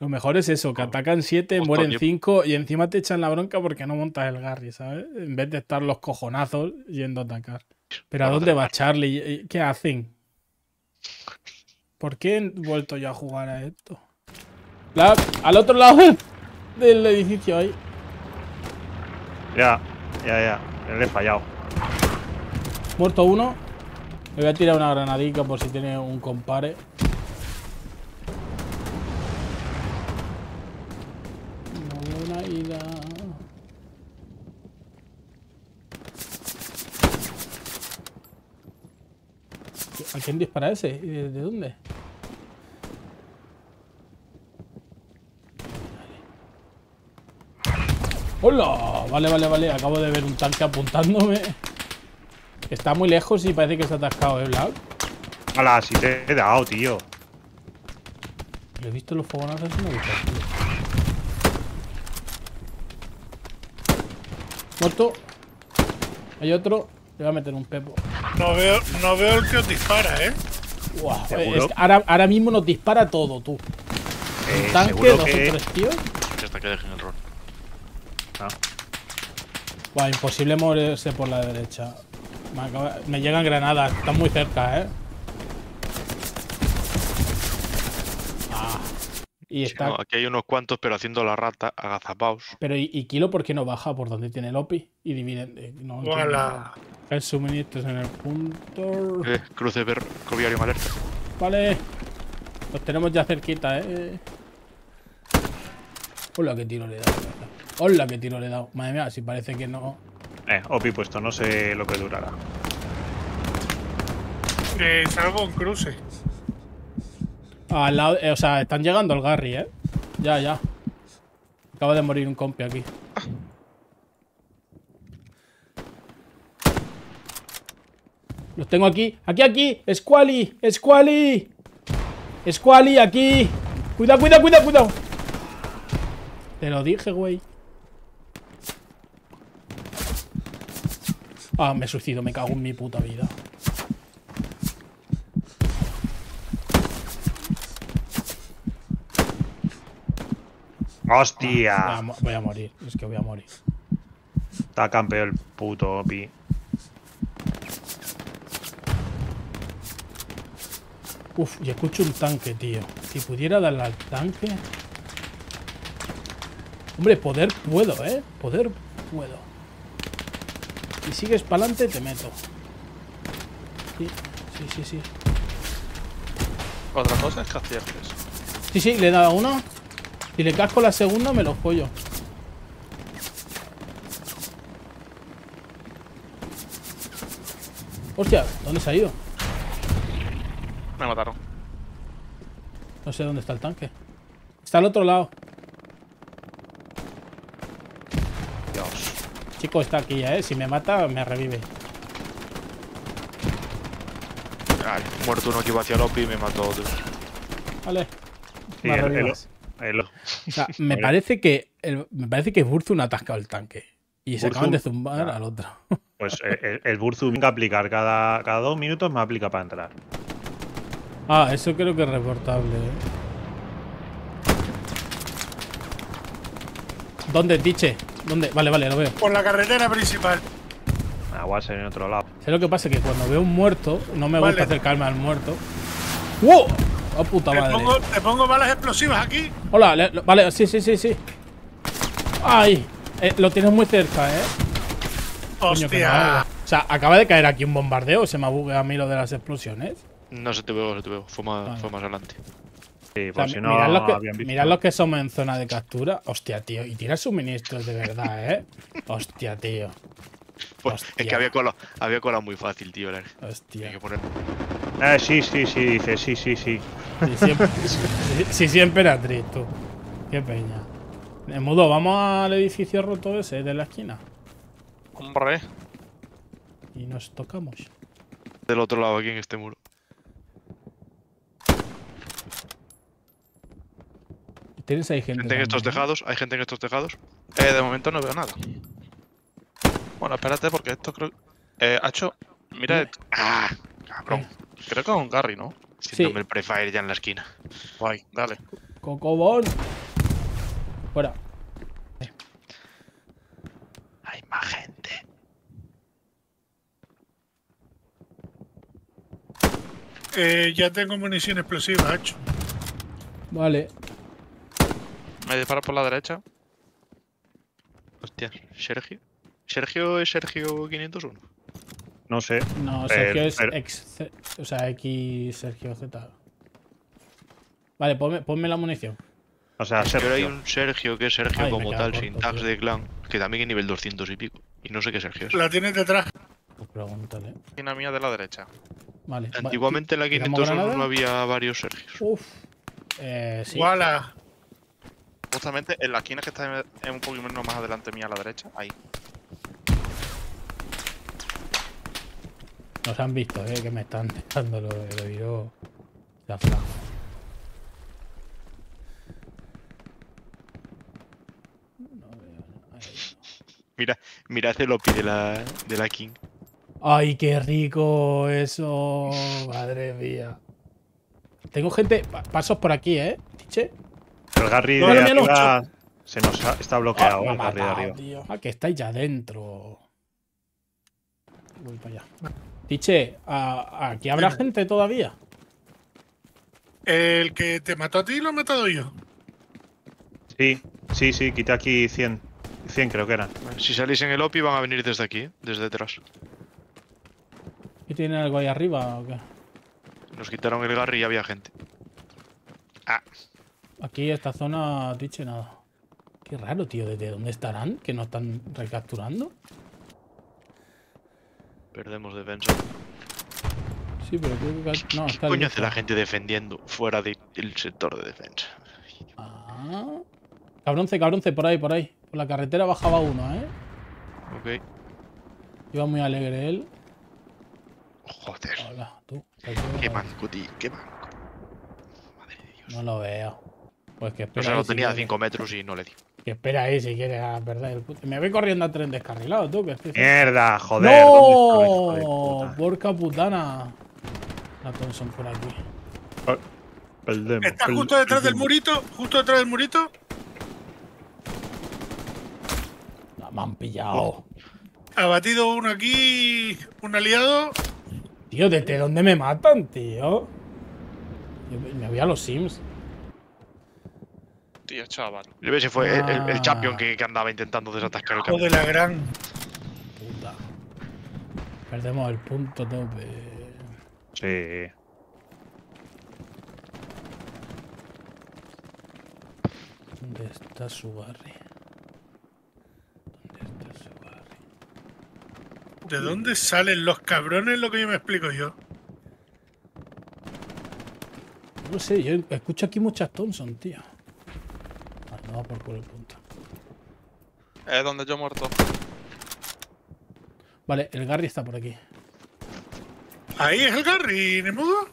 Lo mejor es eso, que atacan 7, Montón mueren de- 5 y encima te echan la bronca porque no montas el Garry, ¿sabes? En vez de estar los cojonazos yendo a atacar. Pero ¿a dónde va. Charlie? ¿Qué hacen? ¿Por qué he vuelto yo a jugar a esto? La- al otro lado del edificio ahí. Ya, ya, ya. Le he fallado. Muerto uno. Le voy a tirar una granadica por si tiene un compare. ¿A quién dispara ese? ¿Y ¿De dónde? ¡Hola! Vale, vale, vale. Acabo de ver un tanque apuntándome. Está muy lejos y parece que está atascado, ¿eh, Black? Hola, si te he dado, tío. Yo he visto los fogonazos y me tío. Muerto. Hay otro. Le voy a meter un pepo. No veo, no veo el que os dispara, ¿eh? Que ahora, ahora mismo nos dispara todo, tú. Eh, Un tanque, dos que... o tres tíos. Ya está que dejen el rol. Ah, imposible moverse por la derecha. Me, acaba- me llegan granadas. Están muy cerca, ¿eh? Ah. Y Sí, está... no, aquí hay unos cuantos, pero haciendo la rata, agazapaos. Pero ¿y, y Kilo por qué no baja por donde tiene el OPI? Y dividen... eh, No. Hola. El suministro es en el punto... Eh, cruce ferroviario alerta. Vale. Los tenemos ya cerquita, eh. Hola, qué tiro le he dado. Hola, qué tiro le he dado. Madre mía, si parece que no. eh, Opi puesto, no sé lo que durará. Que salgo en cruce. Al lado, eh, o sea, están llegando al Garry, eh. Ya, ya. Acaba de morir un compi aquí. Los tengo aquí. Aquí, aquí. Squally. Squally. Squally, aquí. Cuidado, cuidado, cuidado, cuidado. Te lo dije, güey. Ah, me suicido. Me cago en mi puta vida. Voy a, ¡Hostia! voy a morir. Es que voy a morir. Está campeón el puto Opi. Uf, y escucho un tanque, tío. Si pudiera darle al tanque. Hombre, poder puedo, ¿eh? Poder puedo. Si sigues para adelante, te meto. Sí, sí, sí, sí. Otra cosa es que aciertes. Sí, sí, le he dado a uno. Si le casco la segunda, me lo follo. Hostia, ¿dónde se ha ido? Me mataron. No sé dónde está el tanque. Está al otro lado. Dios. Chico, está aquí ya, ¿eh? Si me mata, me revive. Ay, muerto uno que iba hacia el OPI y me mató otro. Vale. Sí, Me el, el- O sea, me parece que el- me parece que Burzum ha atascado el tanque. Y se Burzum- acaban de zumbar Ah. al otro. pues el, el, el Burzu venga a aplicar cada, cada dos minutos, me aplica para entrar. Ah, eso creo que es reportable. ¿eh? ¿Dónde, Tiche? ¿Dónde? Vale, vale, lo veo. Por la carretera principal. Agua en otro lado. Sé lo que pasa que cuando veo un muerto, no me gusta Vale. acercarme al muerto. ¡Wow! ¡Oh, puta Te madre! pongo, te pongo balas explosivas aquí. Hola, le- lo- vale, sí, sí, sí, sí. ¡Ay! Eh, lo tienes muy cerca, ¿eh? Coño, que no hago. Hostia. O sea, acaba de caer aquí un bombardeo. Se me ha bugueado a mí lo de las explosiones. No se te veo, se te veo. Fue más, Vale. fue más adelante. Sí, O por sea, si no mirad, los que, mirad los que somos en zona de captura. Hostia, tío. Y tira suministros de verdad, ¿eh? Hostia, tío. Pues, Hostia. es que había cola, había cola muy fácil, tío. la- Hay Hostia. que poner. Eh, sí, sí, sí, dice, sí, sí, sí. Si siempre, si- si siempre era triste, tú. Qué peña. Eh, Mudo, vamos al edificio roto ese de la esquina. Hombre. Y nos tocamos. Del otro lado, aquí en este muro. Tienes ahí gente. Gente en estos tejados, hay gente en estos tejados. Eh, de momento no veo nada. Bueno, espérate porque esto creo... Eh, ha hecho... Mira, esto. ¡Ah! Cabrón. Creo que es un Garry, ¿no? Siéndome el prefire ya en la esquina. Guay, dale. Cocobón. Fuera. Hay más gente. Eh, ya tengo munición explosiva, hecho. Vale. Me dispara por la derecha. Hostia, Sergio. ¿Sergio es Sergio 501? No sé. No, Eh, Sergio es pero- ex. O sea, X Sergio Z. Vale, ponme, ponme la munición. O sea, Pero hay Sergio. un Sergio que es Sergio Ay, como tal, corto, sin tags tío. de clan, que también es nivel 200 y pico. Y no sé qué Sergio es. La tienes detrás. Pues pregúntale. Esquina mía de la derecha. Vale. va- Antiguamente en la ¿tiramos 501 granada? había varios Sergios. Uf. Eh, sí. Wala. Justamente en la esquina que está en un poquito menos más adelante mía a la derecha. Ahí. Nos han visto, eh, que me están dejando lo de viró. La flama. No veo nada. Ahí. Mira, mirad el OPI de la, de la King. Ay, qué rico eso. Madre mía. Tengo gente. pa- Pasos por aquí, ¿eh? Tiche. El Garry No, de mira, arriba se nos ha- está bloqueado. Ah, el Garry de matado, arriba. tío. Ah, que estáis ya dentro. Voy para allá. Tiche, ¿a- ¿aquí habrá gente todavía? El que te mató a ti lo he matado yo. Sí, sí, sí, quité aquí 100. 100 creo que eran. Si salís en el OPI van a venir desde aquí, ¿eh? desde detrás. ¿Y tienen algo ahí arriba o qué? Nos quitaron el Garry y había gente. Aquí, esta zona, Tiche, nada. Qué raro, tío. ¿Desde dónde estarán? ¿Que no están recapturando? Perdemos defensa. Sí, pero creo que... No, ¿Qué está el coño hace la gente defendiendo fuera de- del sector de defensa? Ah. Cabronce, cabronce, por ahí, por ahí. Por la carretera bajaba uno, ¿eh? Ok. Iba muy alegre él. Joder. Hola, tú. Qué manco, tío. Qué manco. No lo veo. Pues que O espera. sea, ahí lo tenía a quieres. 5 metros y no le di. Que espera ahí si quieres a perder el puto. Me voy corriendo a tren descarrilado, tú. Que estoy... Mierda, joder. ¿dónde estoy, hijo de ¡No! puta? Porca putana. La Thompson por aquí. Perdemos, Está justo detrás del murito. Justo detrás del murito. No, me han pillado. Ha batido uno aquí. Un aliado. Tío, ¿desde dónde me matan, tío? Yo me- me voy a los Sims. Tío, chaval. Yo si fue el, el- el Ah. champion que, que andaba intentando desatascar el camino. de la gran. Puta. Perdemos el punto tope. Sí. ¿Dónde está su Garry? ¿Dónde está su Garry? ¿De dónde salen los cabrones? Lo que yo me explico yo. No sé, yo escucho aquí muchas Thompson, tío. Por culo el punto. Es donde yo he muerto. Vale, el Garry está por aquí. Ahí es el Garry, Nemudo.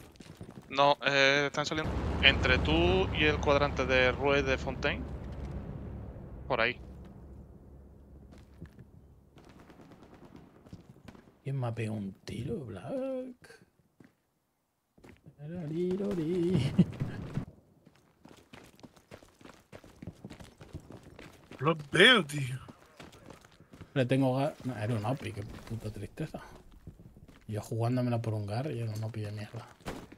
No, eh, están saliendo entre tú y el cuadrante de Rue de Fontaine. Por ahí. ¿Quién me ha pegado un tiro, Black? Los veo, tío. Le tengo gar... No, era un OPI, qué puta tristeza. Yo jugándomela por un Garry y era un OPI de mierda.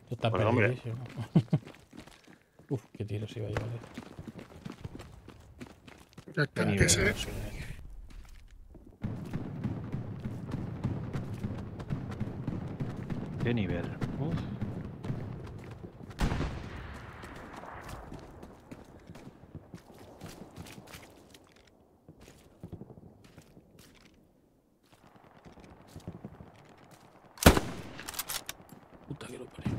Esto está Bueno, perdidísimo. Uf, qué tiro se iba a llevar. eh. Ya está, que se- ¿Qué nivel? Uf. Lo parió.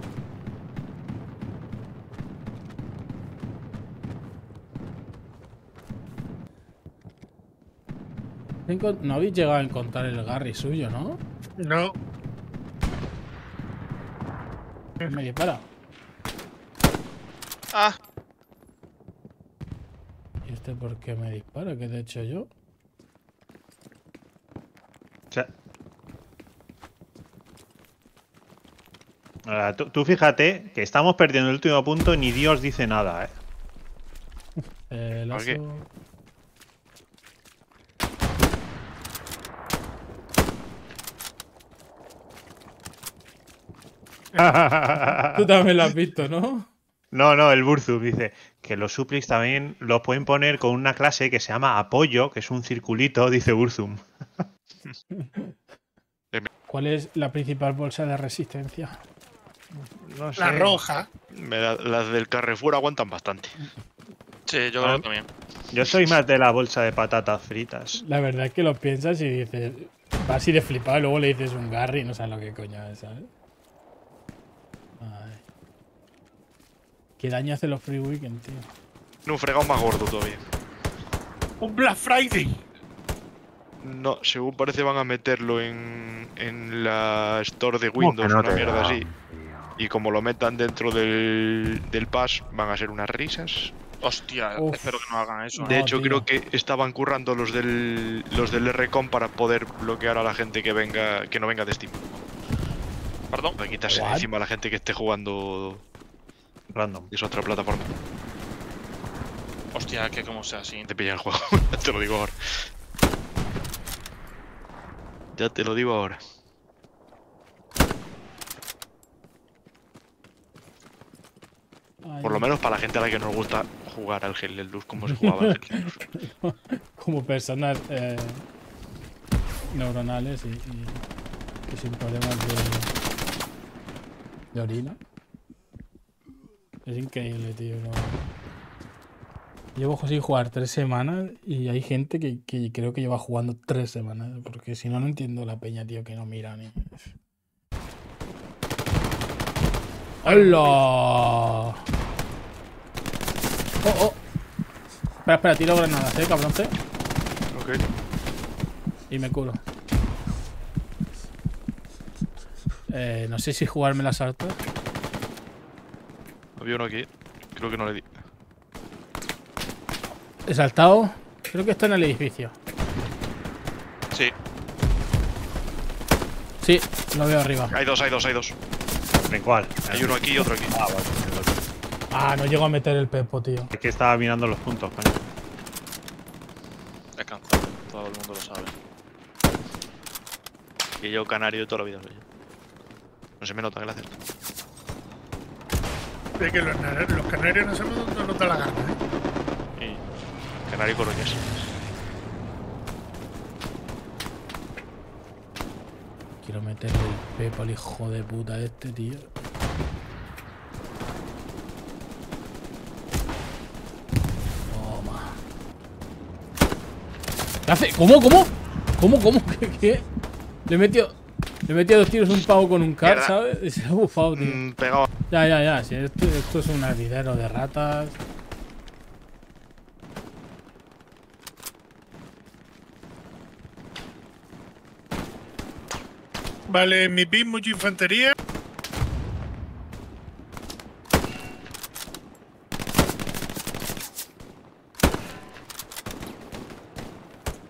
Encon- No habéis llegado a encontrar el Garry suyo, ¿no? No. Me dispara. ¡Ah! ¿Y este por qué me dispara? ¿Qué te he hecho yo? Ahora, tú, tú fíjate que estamos perdiendo el último punto y ni Dios dice nada, ¿eh? Eh, lazo. Tú también lo has visto, ¿no? No, no, el Burzum dice que los suplis también los pueden poner con una clase que se llama apoyo, que es un circulito, dice Burzum. ¿Cuál es la principal bolsa de resistencia? No sé. La roja. Me da- las del Carrefour aguantan bastante. Sí, yo Ah. creo que también. Yo soy más de la bolsa de patatas fritas. La verdad es que lo piensas y dices. Vas así de flipado y luego le dices un Garry y no sabes lo que coño es, ¿sabes? Ay. ¿Qué daño hace los Free Weekend, tío? No, un fregado más gordo todavía. Un Black Friday. No, según parece van a meterlo en, en la store de ¿Cómo Windows, no una mierda da? así. Y como lo metan dentro del, del pass, van a ser unas risas. Hostia, Uf. espero que no hagan eso. De No, hecho, tío. creo que estaban currando los del los del RCOM para poder bloquear a la gente que venga que no venga de Steam. Perdón. Para quitarse de What? encima a la gente que esté jugando Random. de esa otra plataforma. Hostia, que como sea así. Te pilla el juego. ya te lo digo ahora. Ya te lo digo ahora. Ay, Por lo menos para la gente a la que nos gusta jugar al Hell Luz como se jugaba al. Como personas eh, neuronales y, sin problemas de, de orina. Es increíble, tío. no. Llevo sin jugar tres semanas y hay gente que, que creo que lleva jugando tres semanas. Porque si no, no entiendo la peña, tío, que no mira ni. ¡Hola! ¡Oh, oh! Espera, espera, tiro granadas, eh, cabrón. eh. Ok. Y me curo. Eh, no sé si jugarme las altas. Había uno aquí. Creo que no le di. He saltado. Creo que está en el edificio. Sí. Sí, lo veo arriba. Hay dos, hay dos, hay dos. ¿En cuál? Hay uno aquí y otro aquí. Ah, vale. Ah, no llego a meter el pepo, tío. Es que estaba mirando los puntos, coño. Es cansado. Todo el mundo lo sabe. Y yo canario toda la vida soy yo. No se me nota, gracias. De que los, los canarios no sabemos dónde nos da la gana. ¿eh? Y canario coroñas. Quiero meterle el pepo al hijo de puta este, tío. Toma. ¿Qué hace? ¿Cómo? ¿Cómo? ¿Cómo? ¿Cómo? ¿Qué? qué? Le he metido. Le he metido dos tiros un pavo con un car. ¿sabes? Y se ha bufado, tío. Mm, pegado. Ya, ya, ya. Si esto, esto es un hervidero de ratas. Vale, mi pin, mucha infantería.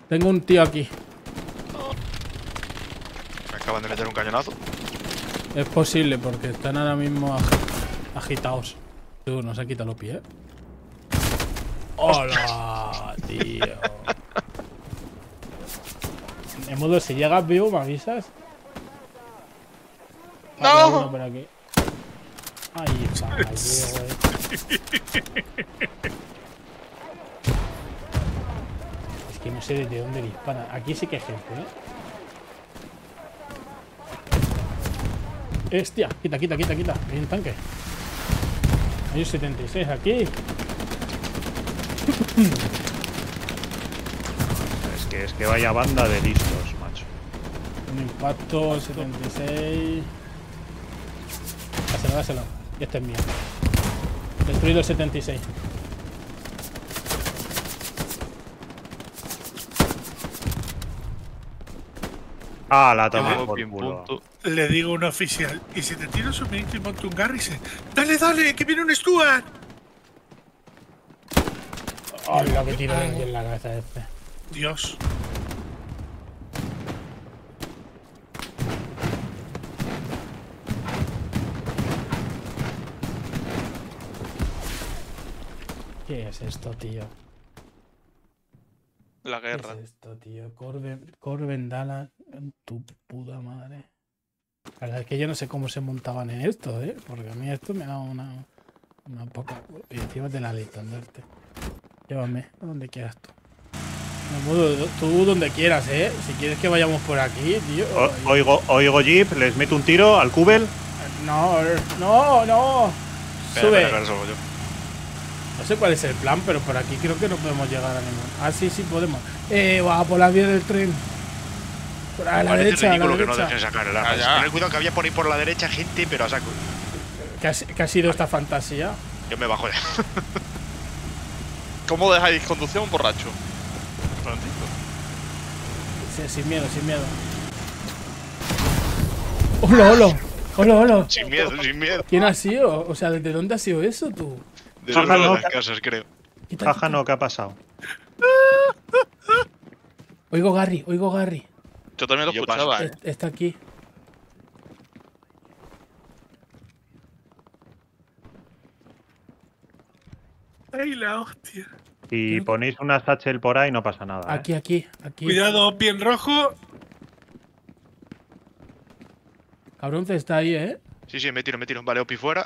Tengo un tío aquí. Me acaban de meter un cañonazo. Es posible porque están ahora mismo ag- agitados. Tú, nos ha quitado los pies. ¡Hola, tío! En modo, si llegas vivo, ¿me avisas? ¡No! Uno por aquí. Ahí está. Es que no sé desde dónde disparan. Aquí sí que hay gente, ¿eh? Hostia, quita, quita, quita, quita. Hay un tanque. Hay un 76 aquí. Es que, es que vaya banda de listos, macho. Un impacto, 76. Dáselo, dáselo. Este es mío. Destruido el 76. Ah, la toma por culo. punto. Le digo a un oficial. Y si te tiro un suministro y monto un Garrison. ¡Dale, dale! ¡Que viene un Stuart! ¡Ay, lo que tiro en la cabeza este! Dios. ¿Qué es esto, tío? La ¿Qué guerra. es esto, tío? Corben, Corben Dallas, en tu puta madre. La verdad es que yo no sé cómo se montaban en esto, ¿eh? Porque a mí esto me da una, una poca... Y encima de la lista, andarte. Llévame a donde quieras tú. Me mudo tú donde quieras, ¿eh? Si quieres que vayamos por aquí, tío. O- oigo, oigo Jeep, les meto un tiro al Cubel. No, no, no. Espera, Sube. espera. No sé cuál es el plan, pero por aquí creo que no podemos llegar a ningún. Ah, sí, sí podemos. Eh, va por la vía del tren. Por a la derecha, a la ridículo que no derecha. dejen sacar el arma. Ah, cuidado que había por ahí por la derecha gente, pero a saco. ¿Qué ha, qué ha sido esta fantasía? Yo me bajo ya. ¿Cómo dejáis un borracho? Sí, sin miedo, sin miedo. ¡Hola, hola! ¡Hola, hola! Sin miedo, sin miedo. ¿Quién ha sido? O sea, ¿desde dónde ha sido eso tú? De Jaja, no. las casas, creo. Jaja, no, ¿qué ha pasado? Oigo Gary, oigo Gary. Yo también lo Yo escuchaba, paso. ¿eh? Es- Está aquí. Ay, la hostia. Si ponéis una satchel por ahí, no pasa nada. ¿eh? Aquí, aquí, aquí. Cuidado, bien rojo. Cabrón, está ahí, ¿eh? Sí, sí, me tiro, me tiro. Vale, Opi fuera.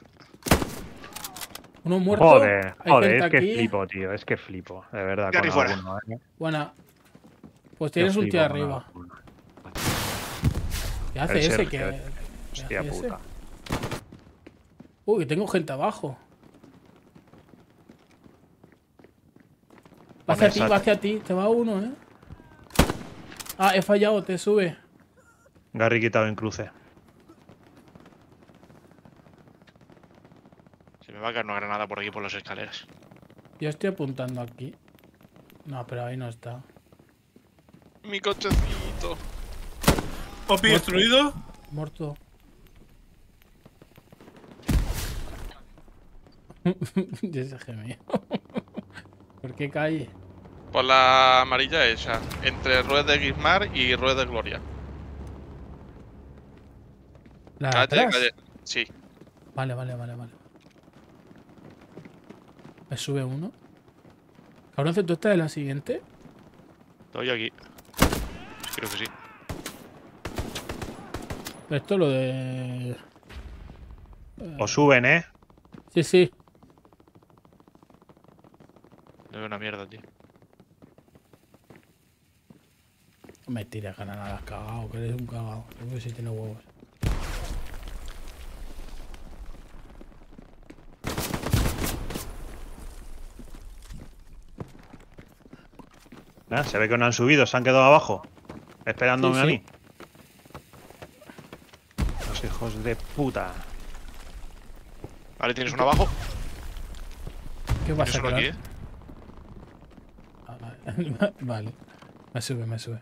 Uno muerto. Joder, joder, es que aquí. flipo, tío, es que flipo, de verdad. Gary con fuera. alguno, ¿eh? Buena. Pues tienes un tío arriba. ¿Qué hace El ese? Sergio, ¿Qué, eh. qué Hostia hace ese? puta. Uy, que tengo gente abajo. Va hacia ti, va hacia ti. Te va uno, ¿eh? Ah, he fallado, te sube. Gary quitado en cruce. Se me va a caer una granada por aquí por las escaleras. Yo estoy apuntando aquí. No, pero ahí no está. Mi cochecito. Opi destruido. Muerto. y ese gemido. ¿Por qué cae? Por la amarilla esa. Entre Rued de Gizmar y Rued de Gloria. ¿La atrás? calle. Sí. Vale, vale, vale, vale. Me sube uno. Cabrón, ¿tú estás en la siguiente? Estoy aquí. Creo que sí. Esto lo de... Os suben, ¿eh? Sí, sí. No veo una mierda, tío. Me tiras granadas, cagado, que eres un cagado. Creo que sí tiene huevos. Ah, Se ve que no han subido, se han quedado abajo. Esperándome Sí, a mí. Los hijos de puta. Vale, tienes uno abajo. ¿Qué pasa? uno aquí, eh. Ah, vale. vale. Me sube, me sube.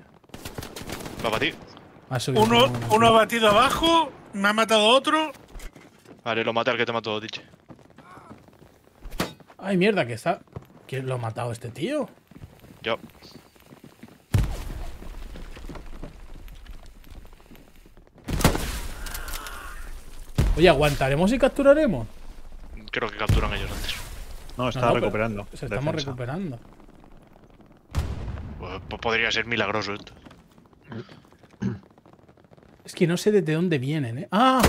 Me ha subido Uno, uno, uno abatido abajo. Me ha matado otro. Vale, lo maté al que te mató, dicho. Ay, mierda, que está. ¿Quién lo ha matado este tío? Yo. Oye, ¿aguantaremos y capturaremos? Creo que capturan ellos antes. No, está No, no, pero recuperando. Se estamos defensa. recuperando. Pues, pues podría ser milagroso esto. Es que no sé desde dónde vienen, ¿eh? ¡Ah!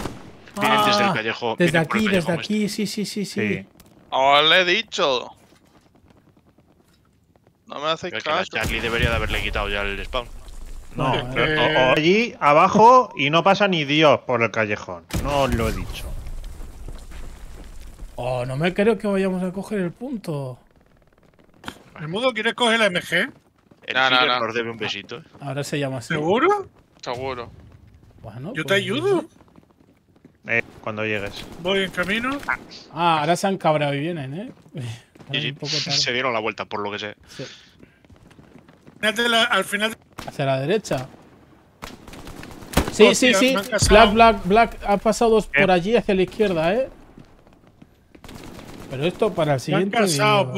Vienen desde el Ah, callejón. Desde aquí, desde aquí, sí, sí, sí, sí. Sí. Os le he dicho. No me hacéis Es que la caso. Charlie debería de haberle quitado ya el spawn. No, Eh, pero- o- o allí abajo y no pasa ni Dios por el callejón. No os lo he dicho. Oh, no me creo que vayamos a coger el punto. ¿El mudo quieres coger la MG? El No, no, nos debe un besito. Ahora se llama así. ¿Seguro? Seguro. Bueno, Yo te pues- ayudo. Eh, cuando llegues. Voy en camino. Ah, ahora se han cabrado y vienen, ¿eh? Ahora Y sí, un poco tarde. se dieron la vuelta, por lo que sé. Sí. Fíjate la- al final. Hacia la derecha. Sí, Hostia, sí, sí. han casado. Black, Black, Black. Ha pasado dos Eh. por allí hacia la izquierda, ¿eh? Pero esto para el Me han siguiente. casado.